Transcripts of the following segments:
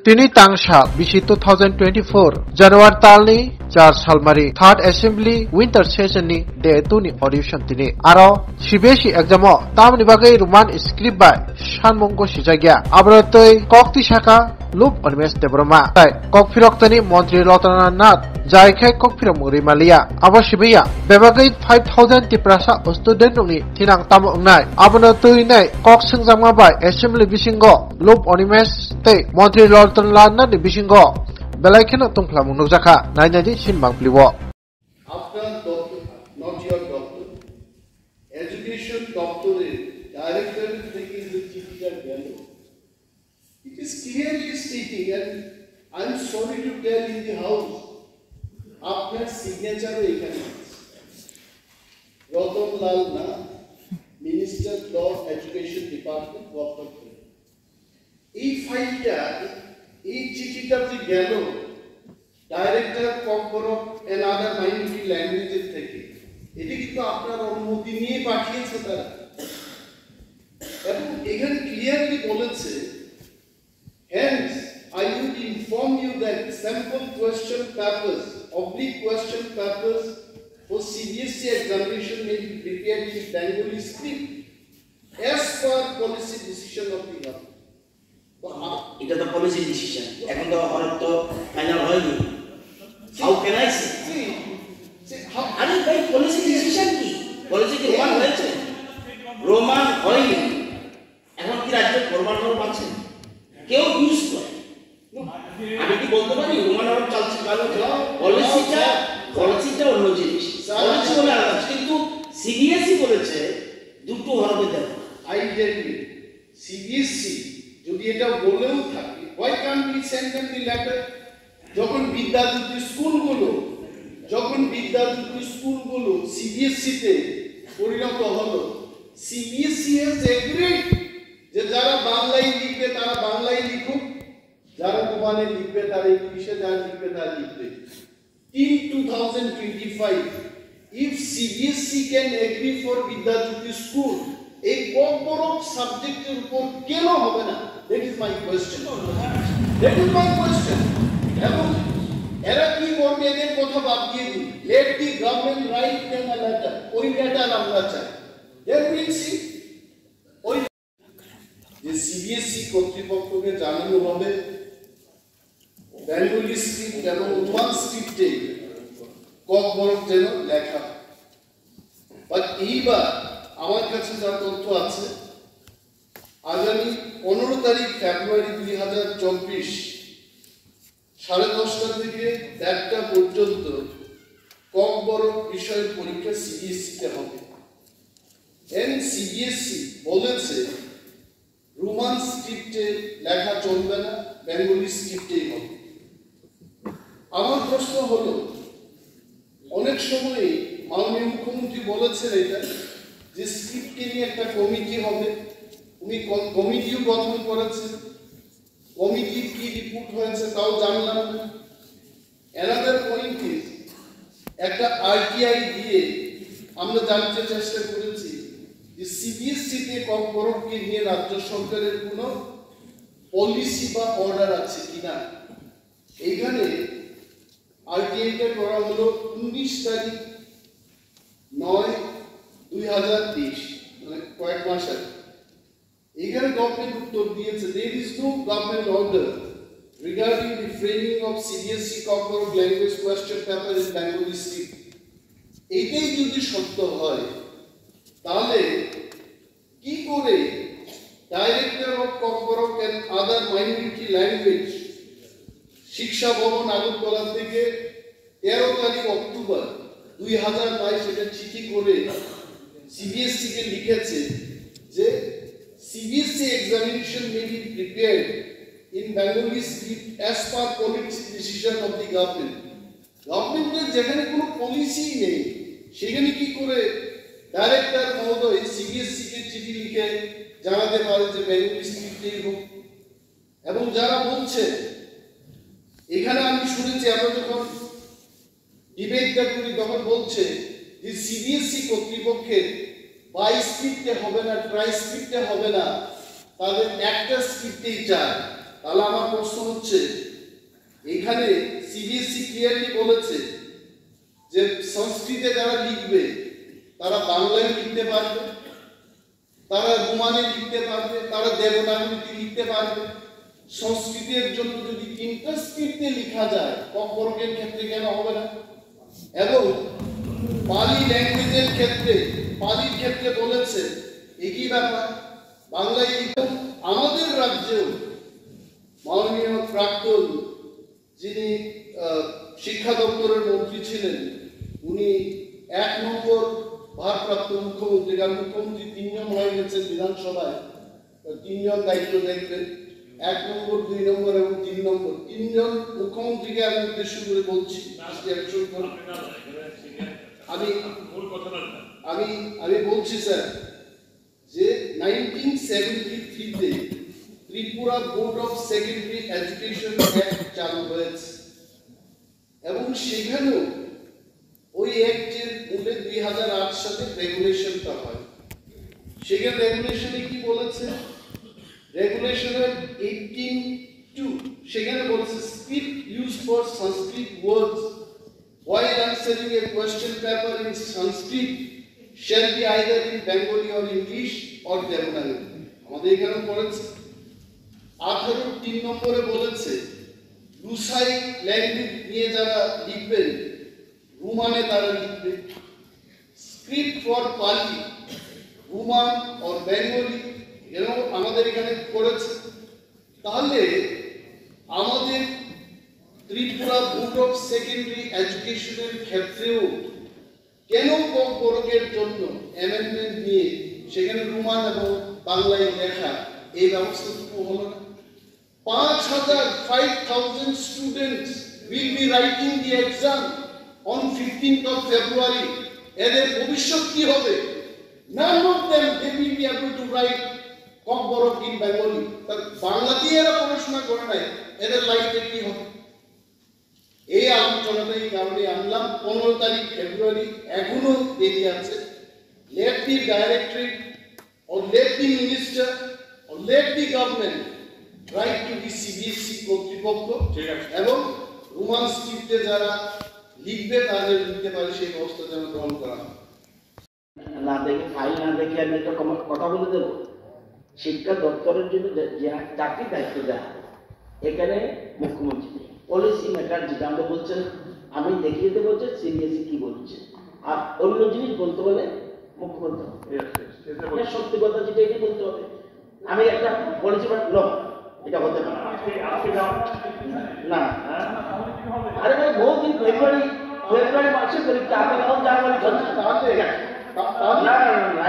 Tini Tangsha, Bishi 2024, January Talni, Jar Salmari, Third Assembly, Winter Session ni De Tuni Audition Tini. Aro, Shibeshi Examo, Tamni Bagai Roman Script by Shanmongo Shijagya, Abrotoi, Kokti Shaka, Loop Onimes Debroma, Kok Firoktani, Montri Lotana Nat, Jaikai Kok Firom Rimalia, Abo Shibiya, Bebagai 5000 Tiprasa, Student Uni, Tinang Tamo Nai, Abonotoi Nai, Kok Singzama by Assembly Bisingo, Loop Onimes Te, Montri Lotana Nat Bisingo, Belaikena Tungplamu Nuzaka, Nainadi Shinbang Pliwo. আপনার দপ্তর not your দপ্তর education দপ্তরের director থেকে যে চিঠিটা গেল it is clearly stating and I am sorry to tell in the house আপনার সিগনেচারও এখানে আছে। রতন লাল না মিনিস্টার অফ এডুকেশন ডিপার্টমেন্ট বক্তব্য এই ফাইলটা এই চিঠিটা যে গেল director Kokborok and other minority ল্যাঙ্গুয়েজের থেকে এটি কিন্তু আপনার অনুমতি নিয়ে পাঠিয়েছে তারা এবং এখানে ক্লিয়ারলি বলেছে hence I would inform you that sample question papers, oblique question papers for CBSE examination may be prepared in Bengali script as per policy decision of the government. এটা তো পলিসি ডিসিশন এখন তো অনেক তো final হয়নি how can I say আরে ভাই policy decision কি পলিসি কি রোমান হয়েছে রোমান হয়নি এখন কি রাজ্য রোমান হওয়ার পাচ্ছেন কেউ ইউজ করে। আমি কি বলতে পারি? রোমান হওয়ার চালছে কারণ পলিসিটা পলিসিটা অন্য জিনিস। পলিসি হলে আলাদা কিন্তু সিবিএসই বলেছে দুটো হরবে tell you, CBSC যদি এটা বলেও থাকে, why can't we send them the letter? যখন বিদ্যাজ্যোতি স্কুলগুলো, যখন বিদ্যাজ্যোতি স্কুলগুলো সিবিএসসি তে পরিণত হলো সিবিএসসি হ্যাজ এগ্রিড যে যারা বাংলায় লিখবে, তারা বাংলায় লিখুক। যারা রোমানে লিখবে, তারা ইংলিশে, যারা লিখবে, তারা লিখবে। Till 2025 if CBSE can agree for Vidyajyoti school এই কম্পরক সাবজেক্টের উপর কেন হবে না? That is my question that is my question এবং এরা কি করবে এদের কথা বাদ দিয়ে দিন let the government write then a letter ওই লেটার আমরা চাই। দেন উইল সি ওই যে সিবিএসই E কর্তৃপক্ষকে জানানো হবে। বেঙ্গলি স্ক্রিপ্ট এবং রোমান স্ক্রিপ্টে কক বরফ যেন লেখা। বাট এইবার আমার কাছে যা তথ্য আছে, আগামী পনেরো তারিখ ফেব্রুয়ারি দুই হাজার চব্বিশ সাড়ে দশটা থেকে দেড়টা পর্যন্ত কম বড় বিষয়ের পরীক্ষা সিবিএসসিতে হবে। এন সিবিএসসি বলেছে, রোমান স্ক্রিপ্টে লেখা চলবে না, বেঙ্গলি স্ক্রিপ্টেই হবে। আমার প্রশ্ন হলো, অনেক সময় মাননীয় মুখ্যমন্ত্রী বলেছেন এটা, যে স্ক্রিপ্টকে নিয়ে একটা কমিটি হবে। উনি কমিটিও গঠন করেছেন কমিটির কি রিপোর্ট হয়েছে তাও জানলাম না। ইজ একটা আরটিআই দিয়ে আমরা জানতে চেষ্টা করেছি যে সিবিএসসি তে কম্পরককে নিয়ে রাজ্য সরকারের কোনো পলিসি বা অর্ডার আছে কিনা। এইখানে আরটিআইটা করা হলো উনিশ তারিখ নয় দুই হাজার তেইশ মানে কয়েক মাস আগে। এখানে গভর্নমেন্ট উত্তর দিয়েছে there is no government order regarding the framing of CBSE Kokborok language question paper in Bengali script এইটাই যদি সত্য হয়, তাহলে কি করে director of Kokborok and other minority language Shiksha Bhavan Agartala থেকে তেরো তারিখ অক্টোবর দুই হাজার বাইশ এটা চিঠি করে সিবিএসসি কে লিখেছে যে CBSE examination may be prepared in Bengali script as per policy decision of the government গভর্নমেন্টের যেখানে কোনো পলিসি নেই, সেখানে কি করে ডাইরেক্টর মহোদয় সিবিএসসি কে চিঠি লিখে জানাতে পারে যে বেঙ্গলি স্ক্রিপ্টেই হোক? এবং যারা বলছে, এখানে আমি শুনেছি, আমরা যখন ডিবেটটা করি, তখন বলছে যে সিবিএসসি কর্তৃপক্ষের বাই স্ক্রিপ্টে হবে না, ট্রাই স্ক্রিপ্টে হবে না। তাদের একটা স্ক্রিপ্টেই চায় তাহলে আমার প্রশ্ন হচ্ছে, এখানে সিবিএসসি ক্লিয়ারলি বলেছে যে সংস্কৃতে যারা লিখবে, তারা বাংলায় লিখতে পারবে, তারা রোমানে লিখতে পারবে, তারা দেবনাগরীতে লিখতে পারবে। সংস্কৃতের জন্য যদি তিনটা স্ক্রিপ্টে লেখা যায় কম্পর্কের ক্ষেত্রে কেন হবে না? এবং পালি ল্যাঙ্গুয়েজের ক্ষেত্রে পালির ক্ষেত্রে বলেছে একই ব্যাপার। বাংলায় আমাদের রাজ্যেও মাননীয় প্রাক্তন যিনি শিক্ষা দপ্তরের মন্ত্রী ছিলেন উনি এক নম্বর ভারপ্রাপ্ত মুখ্যমন্ত্রী কারণ মুখ্যমন্ত্রী তিনজন হয়ে গেছেন বিধানসভায় তিনজন দায়িত্ব দেখবেন এক নম্বর দুই নম্বর এবং তিন নম্বর। তিনজন মুখ্যমন্ত্রীকে আমি উদ্দেশ্য করে বলছি আজকে একজন করে। আমি আমি বলছি, স্যার, যে নাইনটিন সেভেন্টি থ্রিতে Tripura board of secondary education act চালু হয়েছে। এবং সেখানেও ওই অ্যাক্টের মূলে দুই হাজার আট সালে রেগুলেশনটা হয়। সেখানে রেগুলেশনে কি বলেছে? রেগুলেশনের এইটিন টু সেখানে বলেছে script use for Sanskrit words while answering a question paper in Sanskrit shall be either in Bengali or English or Devanagari. আমাদের এখানে পড়েছে। আঠারো তিন নম্বরে বলেছে, রুসাই ল্যাঙ্গুয়েজ নিয়ে যারা লিখবেন, রুমানে তারা লিখবে। স্ক্রিপ্ট ফর পালি, রুমান অর বেঙ্গলি এরকম আমাদের এখানে করেছে তাহলে আমাদের ত্রিপুরা বোর্ড অফ সেকেন্ডারি এডুকেশনের ক্ষেত্রেও কেন কম বড়কের অ্যামেন্ডমেন্ট নিয়ে সেখানে রোমান এবং বাংলায় লেখা এই ব্যবস্থাটুকু হলো না। পাঁচ হাজার five thousand will be writing the exam on fifteenth of February এদের ভবিষ্যৎ কি হবে? None of them, they will be able to write কম বড়ক ইন বেঙ্গলি তার বাংলাতেই এরা পড়াশোনা করে নাই, এদের লাইফে কি হবে? এই আলোচনাটা এই কারণে আনলাম, পনেরো তারিখ ফেব্রুয়ারি এখনও দেরি আছে। Let the directorate or let the minister or let the government write to the CBSC কর্তৃপক্ষ। এবং রোমান স্ক্রিপ্টে যারা লিখবে তাদের লিখতে পারে সেই ব্যবস্থা যেন গ্রহণ করা হয়। না দেখে ফাইল না দেখে আমি একটা কম- কথা বলে দেবো। শিক্ষা দপ্তরের জন্য চাকরি দায়িত্ব দেওয়া হয়, এখানে মুখ্যমন্ত্রী পলিসি মেকার যেটা আমরা বলছেন আমি দেখিয়ে দেবো যে সিবিএসসি কি বলছে। আর অন্য জিনিস বলতে হলে হবে এটা সত্যি কথা যেটা এটা বলতে হবে আমি একটা বলেছি বাট নো এটা হতে পারে না। না আরে ভাই বহুদিন ফেব্রুয়ারি ফেব্রুয়ারি মাসে পরীক্ষা আপনি এখন জানুয়ারি চলছে তাহলে না না না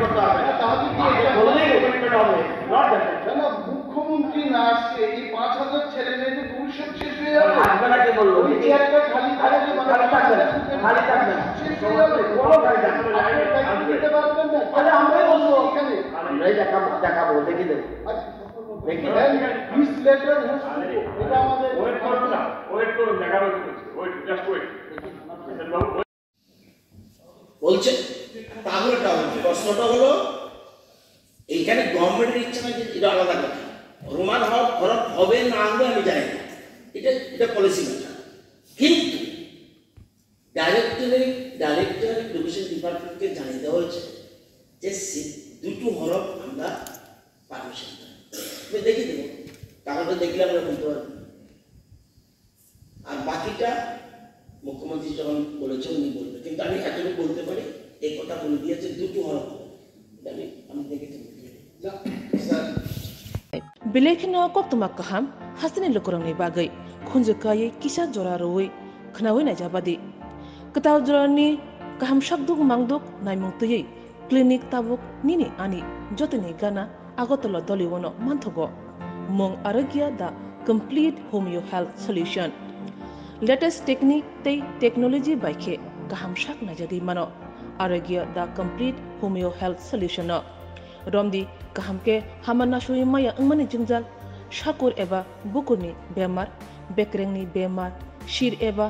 করতে হবে না। তাহলে কি আপনি এটা- বললেই commitment হবে not that. না, না, মুখ্যমন্ত্রী না আসলে এই পাঁচ হাজার ছেলে মেয়েদের ভবিষ্যৎ শেষ হয়ে যাবে আসবে না কে বলল? ওই চেয়ারটা খালি আরে থাকবে, মানে খালি থাকবে না, খালি থাকবে না। কোনো খালি আমরাই বলব। আমরাই দেখাবো দেখাবো দেখে দেবো। ওয়েট করুন না ওয়েট করুন দেখাবো ওয়েট জাস্ট ওয়েট বলছে তাহলে প্রশ্নটা হলো এইখানে গভর্নমেন্টের ইচ্ছা না যে এটা আলাদা কথা। রোমান হরফ হরফ হবে না হবে আমি জানি না। এটা এটা পলিসি ম্যাটার কিন্তু ডাইরেক্টরেট ডাইরেক্টর এডুকেশন ডিপার্টমেন্টকে জানিয়ে দেওয়া হয়েছে যে দুটো হরফ আমরা পারমিশন দেবো। দেখে দেবো। টাকাটা দেখলে আমরা বলতে পারব। আর বাকিটা মুখ্যমন্ত্রী যখন বলেছে উনি বলবে। কিন্তু আমি এতটুকু বলতে পারি এই কথা বলে দিয়েছে দুটো হরফ। আমি আমি দেখেছি না, sir. Belekino koptuma kaham hasini lukurangni bagai khunju kai kisa jora kaham shakduk mangduk naimung tuyei clinic tabuk nini ani jotini gana agotolo doliwono manthogo mong aragya da complete homeo health solution latest technique tei technology baikhe kaham shak na jadi mano aragya da complete homeo health solution no রমদি কাহামকে হামানা সুই মায়া 응মানি জিংজাল শাকুর এবা বুকুরনি বেমার বেকরেংনি বেমার শির এবা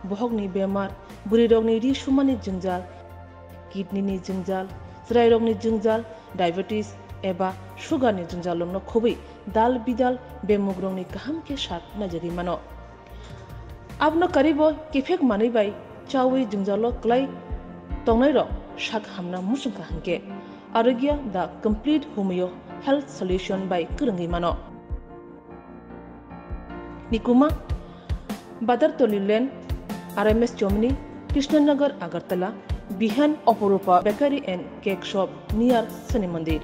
নাপনি বেমার বহগনি বেমার বুড়ি রগনি রি সুমানি জিংজাল কিডনিনি জিংজাল স্রাই রগনি জিংজাল ডায়াবেটিস एबा सुगारनि जुंजालंनो खुबै दाल बिदाल बे मुग्रंनि गाहाम के साक नाजरि मानो abno karibo kifek manai bai chawi jungjalo klai tongnai ro shak hamna musungka hangke arogya the complete homeo health solution by kurangi mano nikuma badar tolilen RMS Chomni Krishnanagar Agartala Bihan Oporupa Bakery and Cake Shop near Sani Mandir